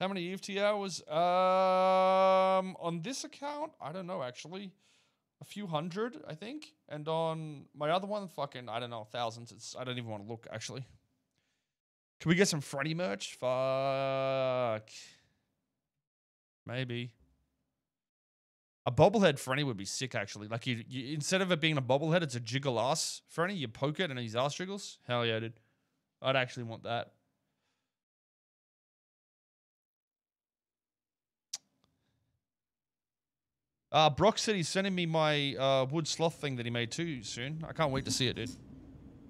How many EFT hours? Um, on this account, I don't know actually, a few hundred, I think. And on my other one, fucking, I don't know, thousands. It's I don't even want to look actually. Can we get some Franny merch? Fuck. Maybe. A bobblehead Franny would be sick, actually. Like, you, you instead of it being a bobblehead, it's a jiggle ass Franny. You poke it and his ass jiggles. Hell yeah, dude. I'd actually want that. Uh, Brock said he's sending me my uh, wood sloth thing that he made too soon. I can't wait to see it, dude.